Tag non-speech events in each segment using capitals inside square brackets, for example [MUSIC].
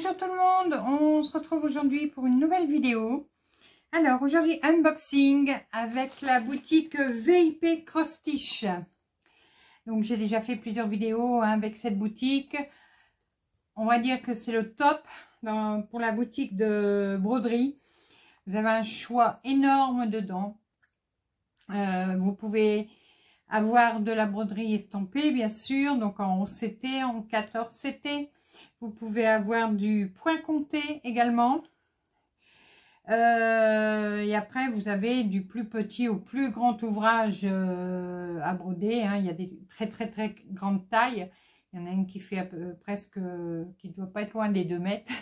Bonjour tout le monde, on se retrouve aujourd'hui pour une nouvelle vidéo. Alors aujourd'hui unboxing avec la boutique VIP Cross Stitch. Donc j'ai déjà fait plusieurs vidéos hein, avec cette boutique. On va dire que c'est le top pour la boutique de broderie. Vous avez un choix énorme dedans. Euh, vous pouvez avoir de la broderie estampée bien sûr, donc en 11 CT, en 14 CT vous pouvez avoir du point compté également. Euh, et après, vous avez du plus petit au plus grand ouvrage euh, à broder. Hein. Il y a des très très très grandes tailles. Il y en a une qui fait presque, qui ne doit pas être loin des 2 mètres.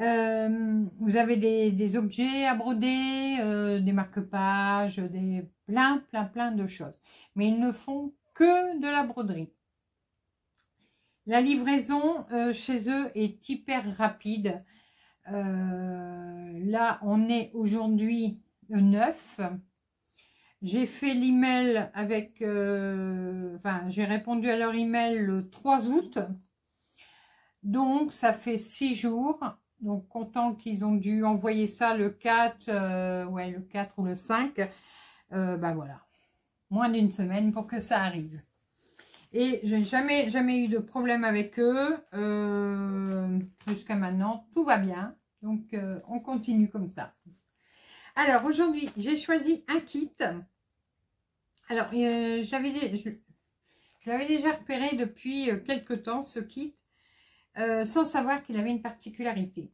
Euh, vous avez des, des, objets à broder, des marque-pages, des plein plein plein de choses. Mais ils ne font que de la broderie. La livraison euh, chez eux est hyper rapide. Euh, là, on est aujourd'hui le 9. J'ai fait l'email avec... Euh, enfin, j'ai répondu à leur email le 3 août. Donc, ça fait 6 jours. Donc, content qu'ils ont dû envoyer ça le 4, ouais, le 4 ou le 5. ben voilà, moins d'une semaine pour que ça arrive. Et je n'ai jamais, jamais eu de problème avec eux. Euh, jusqu'à maintenant, tout va bien. Donc, euh, on continue comme ça. Alors, aujourd'hui, j'ai choisi un kit. Alors, euh, j'avais déjà repéré depuis quelques temps, ce kit, sans savoir qu'il avait une particularité.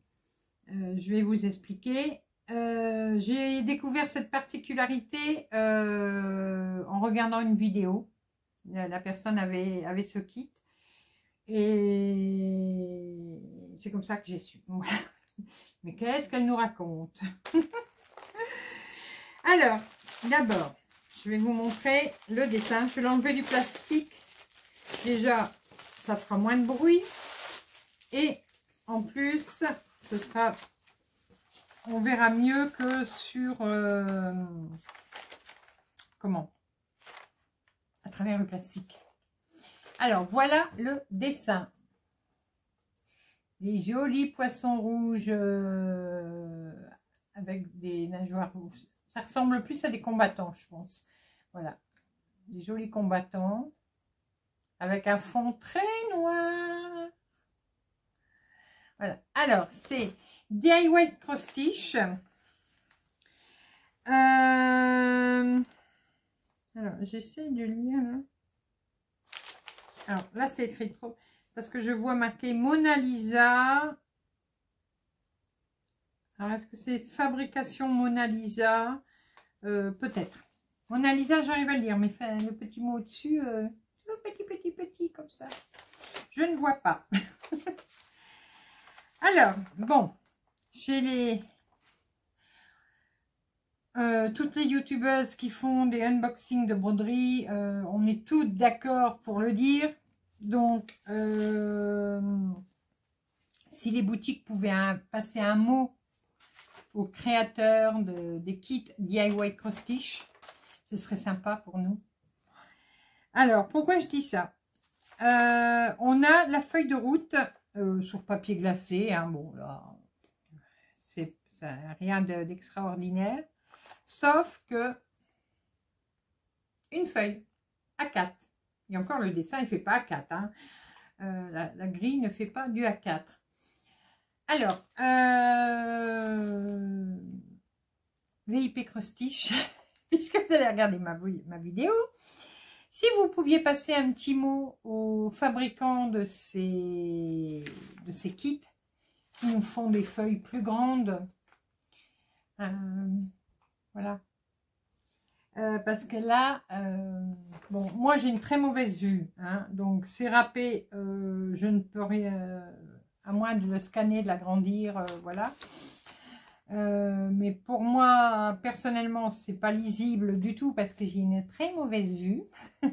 je vais vous expliquer. j'ai découvert cette particularité en regardant une vidéo la personne avait, avait ce kit. Et c'est comme ça que j'ai su. [LAUGHS] Mais qu'est-ce qu'elle nous raconte? [LAUGHS] Alors, d'abord, je vais vous montrer le dessin. Je vais l'enlever du plastique. Déjà, ça fera moins de bruit. Et en plus, ce sera... On verra mieux que sur... Euh, comment? Travers le plastique. Alors, voilà le dessin. Des jolis poissons rouges euh, avec des nageoires rouges. Ça ressemble plus à des combattants, je pense. Voilà. Des jolis combattants avec un fond très noir. Voilà. Alors, c'est DIY Cross Stitch. Euh, alors, j'essaie de lire là. Alors, là, c'est écrit trop. Parce que je vois marqué Mona Lisa. Alors, est-ce que c'est fabrication Mona Lisa? Euh, Peut-être. Mona Lisa, j'arrive à le lire, mais le petit mot au-dessus, euh, petit, petit, petit, comme ça. Je ne vois pas. [LAUGHS] Alors, bon, j'ai les, euh, toutes les youtubeuses qui font des unboxings de broderie, euh, on est toutes d'accord pour le dire. Donc, euh, si les boutiques pouvaient passer un mot aux créateurs de, des kits DIY Cross Stitch, ce serait sympa pour nous. Alors, pourquoi je dis ça? On a la feuille de route sur papier glacé. Hein, bon, là, c'est rien d'extraordinaire. Sauf que une feuille à 4. Et encore, le dessin, il ne fait pas à 4. Hein. Euh, la, grille ne fait pas du A4. Alors, euh, VIP Crostiche, [LAUGHS] puisque vous allez regarder ma, ma vidéo, si vous pouviez passer un petit mot aux fabricants de ces, de ces kits qui nous font des feuilles plus grandes, euh, voilà. Euh, parce que là, euh, bon, moi j'ai une très mauvaise vue. Hein, donc c'est râpé, euh, je ne peux rien, à moins de le scanner, de l'agrandir, voilà. mais pour moi, personnellement, c'est pas lisible du tout parce que j'ai une très mauvaise vue. [LAUGHS]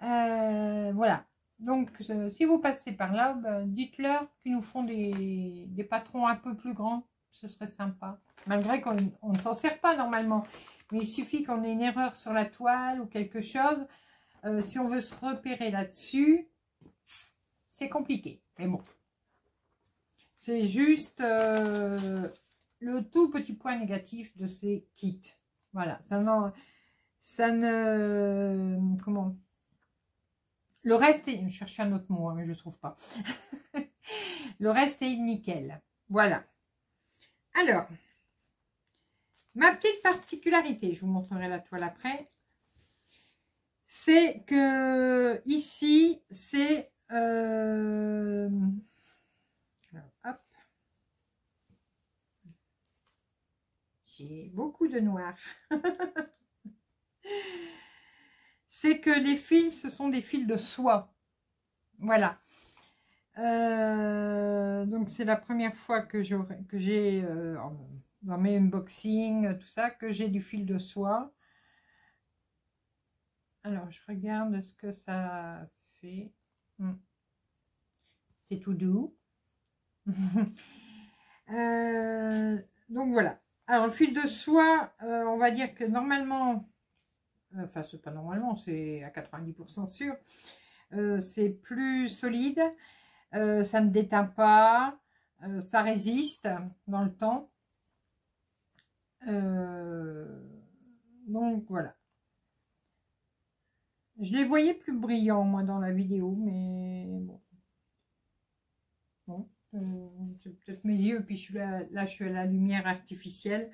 voilà. Donc, si vous passez par là, ben, dites-leur qu'ils nous font des, des patrons un peu plus grands. Ce serait sympa malgré qu'on ne s'en sert pas normalement. Mais il suffit qu'on ait une erreur sur la toile ou quelque chose. Euh, si on veut se repérer là-dessus, c'est compliqué. Mais bon, C'est juste euh, le tout petit point négatif de ces kits. Voilà, ça, ça ne... Comment? Le reste est... Je cherchais un autre mot, hein, mais je ne trouve pas. [LAUGHS] le reste est nickel. Voilà. Alors, ma petite particularité, je vous montrerai la toile après, c'est que ici, c'est... Euh. J'ai beaucoup de noir. [LAUGHS] c'est que les fils, ce sont des fils de soie. Voilà. Euh, donc c'est la première fois que j'ai euh, dans mes unboxings, tout ça, que j'ai du fil de soie. Alors je regarde ce que ça fait. Hmm. C'est tout doux. [LAUGHS] Euh, donc voilà. Alors le fil de soie, on va dire que normalement, enfin c'est pas normalement, c'est à 90% sûr, c'est plus solide. Euh, ça ne déteint pas, euh, ça résiste dans le temps. Euh, donc voilà. Je les voyais plus brillants moi dans la vidéo, mais bon. Bon, c'est peut-être mes yeux, puis je suis là, je suis à la lumière artificielle.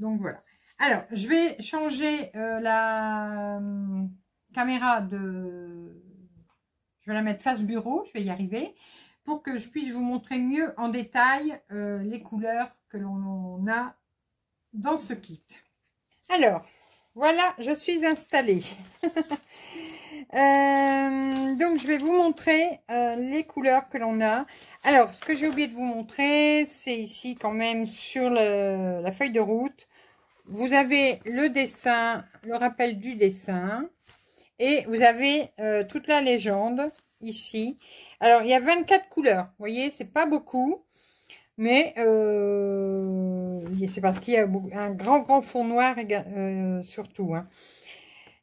Donc voilà. Alors, je vais changer la caméra de la mettre face bureau, je vais y arriver, pour que je puisse vous montrer mieux en détail euh, les couleurs que l'on a dans ce kit. Alors, voilà, je suis installée. [LAUGHS] Euh, donc, je vais vous montrer euh, les couleurs que l'on a. Alors, ce que j'ai oublié de vous montrer, c'est ici quand même sur la feuille de route. Vous avez le dessin, le rappel du dessin. Et vous avez euh, toute la légende ici. Alors, il y a 24 couleurs. Vous voyez, c'est pas beaucoup. Mais euh, c'est parce qu'il y a un grand, grand fond noir euh, surtout. Hein.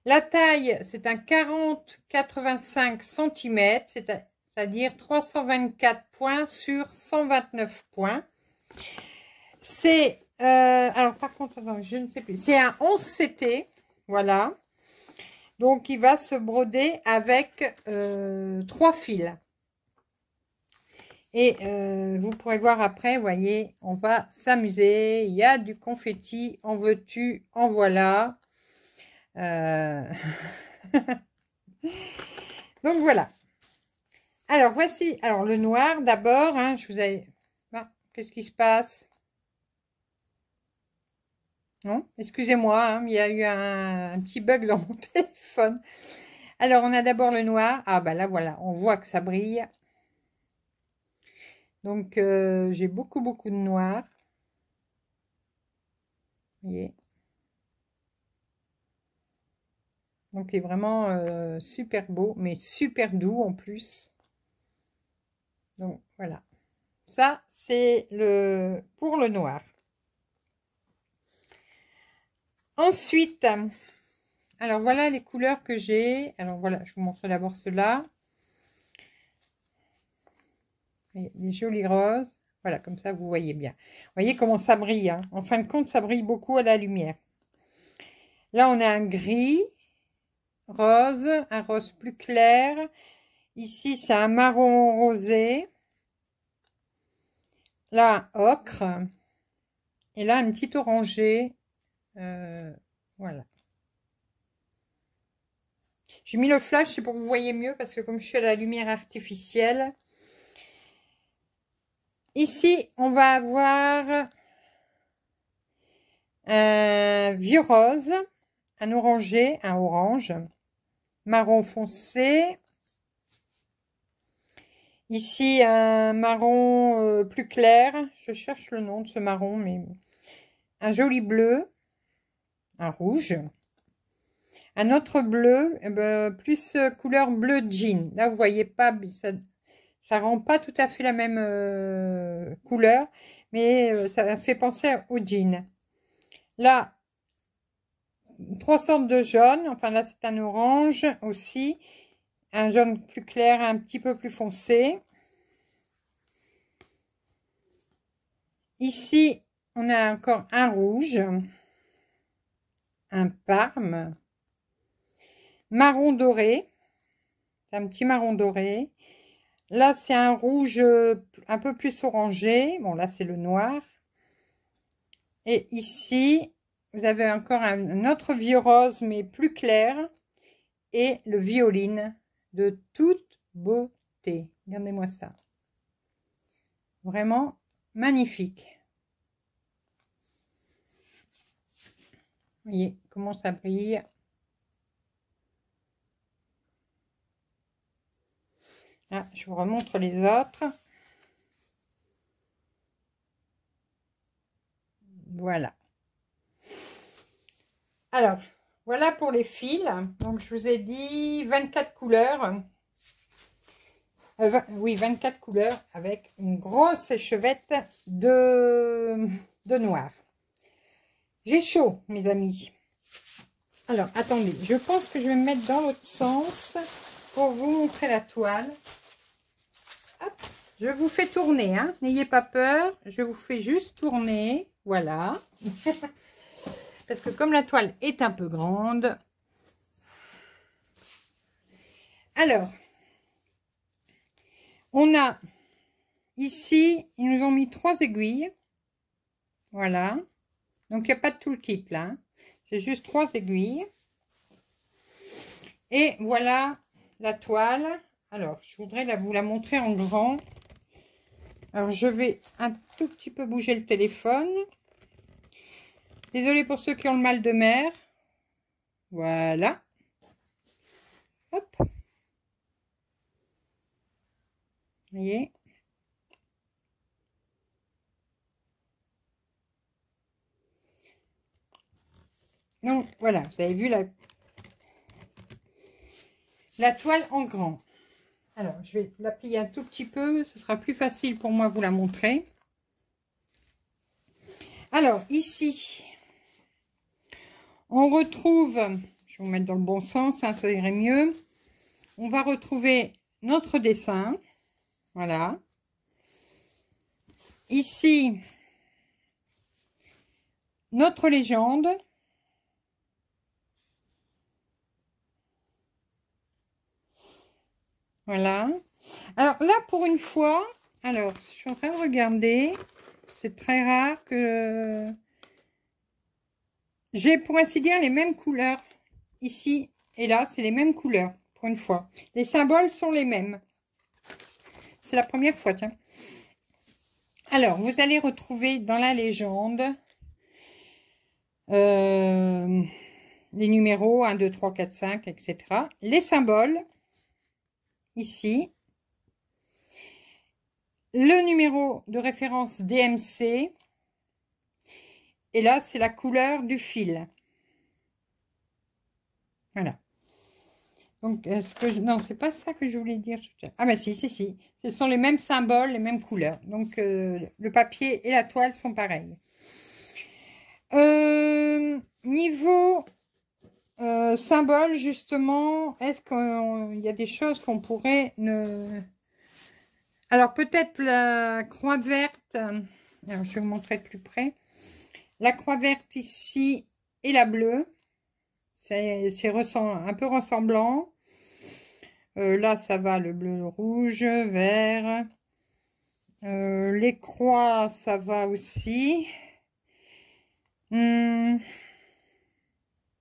La taille, c'est un 40-85 cm, c'est-à-dire 324 points sur 129 points. C'est, alors par contre, je ne sais plus, c'est un 11 CT, voilà. Donc, il va se broder avec euh, trois fils. Et euh, vous pourrez voir après, voyez, on va s'amuser. Il y a du confetti, en veux-tu, en voilà. Euh, [LAUGHS] donc, voilà. Alors, voici, alors le noir d'abord, hein, je vous ai... Ah, qu'est-ce qui se passe? Excusez-moi, hein, il y a eu un, petit bug dans mon [LAUGHS] téléphone. Alors, on a d'abord le noir. Ah, bah là, voilà, on voit que ça brille. Donc, euh, j'ai beaucoup, beaucoup de noir. Vous voyez? Donc, il est vraiment euh, super beau, mais super doux en plus. Donc, voilà. Ça, c'est le pour le noir. Ensuite, alors voilà les couleurs que j'ai. Alors voilà, je vous montre d'abord cela. Les jolis roses. Voilà, comme ça, vous voyez bien. Vous voyez comment ça brille. Hein. En fin de compte, ça brille beaucoup à la lumière. Là, on a un gris, rose, un rose plus clair. Ici, c'est un marron rosé. Là, ocre. Et là, un petit orangé euh, voilà. J'ai mis le flash, c'est pour que vous voyez mieux, parce que comme je suis à la lumière artificielle. Ici, on va avoir un vieux rose, un orangé, un orange, marron foncé. Ici, un marron euh, plus clair. Je cherche le nom de ce marron, mais un joli bleu un rouge. Un autre bleu, eh ben, plus euh, couleur bleu jean. Là, vous voyez pas, ça, ça rend pas tout à fait la même euh, couleur, mais euh, ça fait penser au jean. Là, trois sortes de jaune. Enfin, là, c'est un orange aussi. Un jaune plus clair, un petit peu plus foncé. ici, on a encore un rouge, un parme, marron doré, un petit marron doré. Là, c'est un rouge un peu plus orangé. Bon, là, c'est le noir. Et ici, vous avez encore un, autre vieux rose, mais plus clair. Et le violine de toute beauté. Regardez-moi ça. Vraiment magnifique. Voyez comment ça brille. Là, je vous remontre les autres. Voilà. Alors, voilà pour les fils. Donc, je vous ai dit 24 couleurs. Euh, oui, 24 couleurs avec une grosse échevette de, de noir. J'ai chaud, mes amis. Alors, attendez, je pense que je vais me mettre dans l'autre sens pour vous montrer la toile. je vous fais tourner, hein. n'ayez pas peur, je vous fais juste tourner, voilà. [LAUGHS] Parce que comme la toile est un peu grande, alors, on a ici, ils nous ont mis trois aiguilles, voilà. Donc, il n'y a pas de tout le kit là, hein. c'est juste trois aiguilles. Et voilà la toile. Alors, je voudrais vous la montrer en grand. Alors, je vais un tout petit peu bouger le téléphone. Désolée pour ceux qui ont le mal de mer. Voilà. Hop. Vous voyez? Donc, voilà, vous avez vu la toile en grand. Alors, je vais la plier un tout petit peu. Ce sera plus facile pour moi vous la montrer. Alors, ici, on retrouve, je vais vous mettre dans le bon sens, hein, ça irait mieux. On va retrouver notre dessin. Voilà. Ici, notre légende. Voilà. Alors là, pour une fois, alors, je suis en train de regarder. C'est très rare que j'ai, pour ainsi dire, les mêmes couleurs. Ici et là, c'est les mêmes couleurs, pour une fois. Les symboles sont les mêmes. C'est la première fois, tiens. Alors, vous allez retrouver dans la légende euh, les numéros 1, 2, 3, 4, 5, etc. Les symboles ici. Le numéro de référence DMC. Et là, c'est la couleur du fil. Voilà. Donc, est-ce que je... Non, c'est pas ça que je voulais dire. Ah, mais si, si, si. Ce sont les mêmes symboles, les mêmes couleurs. Donc, euh, le papier et la toile sont pareils. Euh, niveau euh, symbole, justement, est-ce qu'il y a des choses qu'on pourrait ne... Alors, peut-être la croix verte. Je vais vous montrer de plus près. La croix verte ici et la bleue. C'est un peu ressemblant. Euh, là, ça va le bleu, le rouge, vert. Euh, les croix, ça va aussi. Hmm.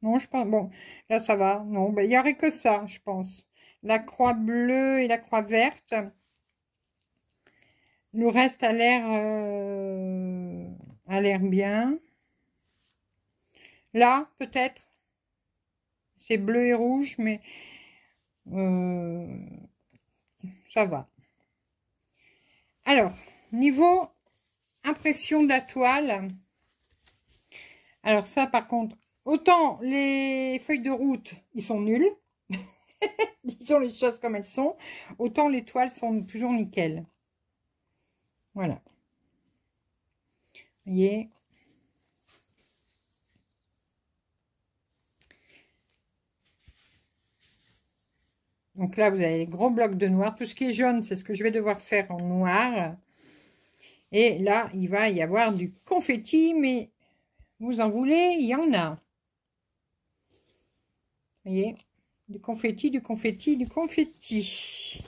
Non, je pense... Bon, là, ça va. Non, ben, il n'y aurait que ça, je pense. La croix bleue et la croix verte. Le reste a l'air euh, l'air bien. Là, peut-être. C'est bleu et rouge, mais euh, ça va. Alors, niveau impression de la toile. Alors ça, par contre, Autant les feuilles de route, ils sont nuls. [LAUGHS] Disons les choses comme elles sont. Autant les toiles sont toujours nickel. Voilà. Vous voyez? Donc là, vous avez les gros blocs de noir. Tout ce qui est jaune, c'est ce que je vais devoir faire en noir. Et là, il va y avoir du confetti, mais vous en voulez, il y en a. Voyez Du confetti, du confetti, du confetti.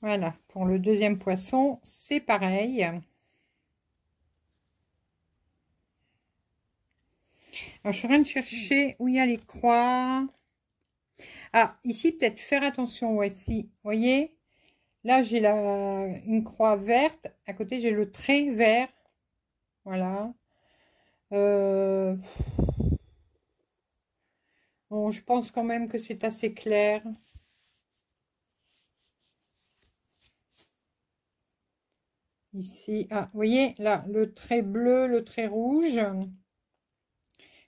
Voilà, pour le deuxième poisson, c'est pareil. Alors, je suis en train de chercher où il y a les croix. Ah, ici, peut-être faire attention. Voici, vous voyez Là, j'ai une croix verte. À côté, j'ai le trait vert. Voilà. Euh, bon, je pense quand même que c'est assez clair. Ici, ah, vous voyez, là, le trait bleu, le trait rouge.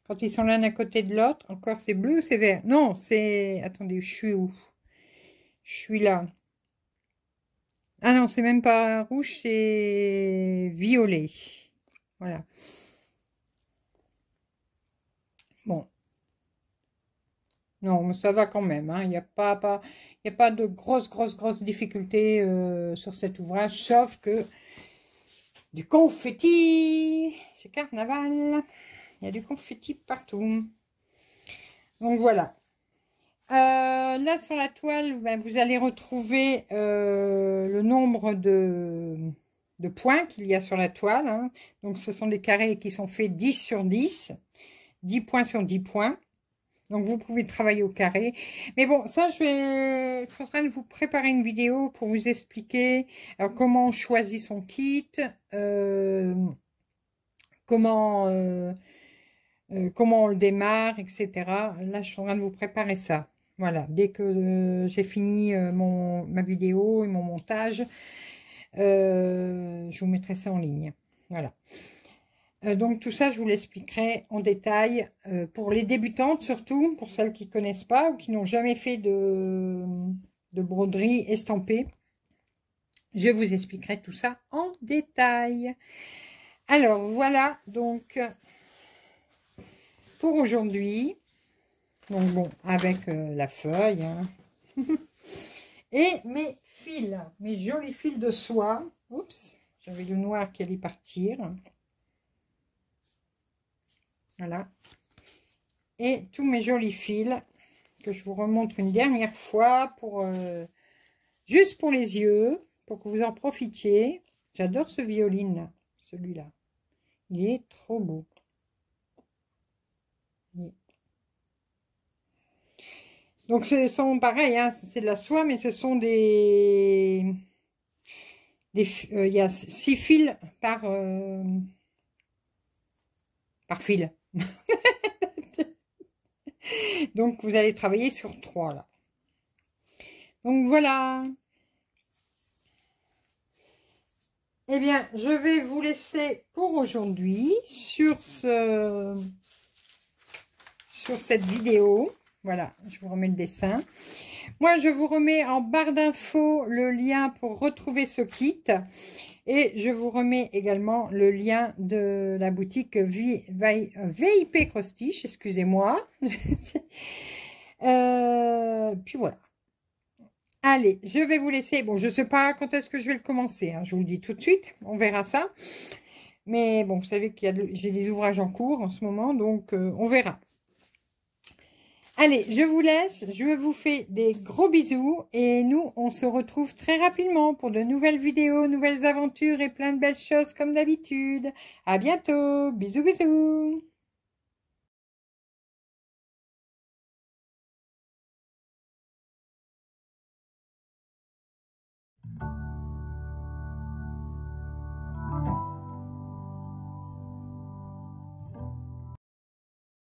Quand ils sont l'un à côté de l'autre, encore c'est bleu ou c'est vert? Non, c'est... Attendez, je suis où? Je suis là. Ah non, c'est même pas rouge, c'est violet. Voilà. Bon. Non, mais ça va quand même. Hein. Il n'y a, pas, de grosses, grosses, grosses difficultés euh, sur cet ouvrage, sauf que du confetti, c'est carnaval. Il y a du confetti partout. Donc voilà. Euh, là sur la toile, ben, vous allez retrouver euh, le nombre de, de points qu'il y a sur la toile. Hein. Donc ce sont des carrés qui sont faits 10 sur 10. 10 points sur 10 points. Donc vous pouvez travailler au carré. Mais bon, ça je vais... Suis en train de vous préparer une vidéo pour vous expliquer alors, comment on choisit son kit. Euh, comment euh, comment on le démarre, etc. Là, je suis en train de vous préparer ça. Voilà, dès que euh, j'ai fini euh, mon, ma vidéo et mon montage, je vous mettrai ça en ligne. Voilà. Donc tout ça, je vous l'expliquerai en détail pour les débutantes surtout, pour celles qui ne connaissent pas ou qui n'ont jamais fait de, de broderie estampée. Je vous expliquerai tout ça en détail. Alors voilà, donc pour aujourd'hui. Donc bon, avec euh, la feuille. Hein. [LAUGHS] Et mes fils, mes jolis fils de soie. Oups, j'avais le noir qui allait partir. Voilà. Et tous mes jolis fils que je vous remontre une dernière fois pour euh, juste pour les yeux, pour que vous en profitiez. J'adore ce violine, celui-là. Il est trop beau. Donc, ce sont pareil, hein, c'est de la soie, mais ce sont des... des euh, il y a six fils par, euh, par fil. [LAUGHS] Donc, vous allez travailler sur trois, là. Donc, voilà. Eh bien, je vais vous laisser pour aujourd'hui sur ce sur cette vidéo. Voilà, je vous remets le dessin. Moi, je vous remets en barre d'infos le lien pour retrouver ce kit. Et je vous remets également le lien de la boutique VIP Crostiche, excusez-moi. [LAUGHS] Euh, puis voilà. Allez, je vais vous laisser. Bon, je ne sais pas quand est-ce que je vais le commencer. Hein, je vous le dis tout de suite. On verra ça. Mais bon, vous savez que j'ai des ouvrages en cours en ce moment, donc euh, on verra. Allez, je vous laisse, je vous fais des gros bisous et nous, on se retrouve très rapidement pour de nouvelles vidéos, nouvelles aventures et plein de belles choses comme d'habitude. À bientôt, bisous bisous.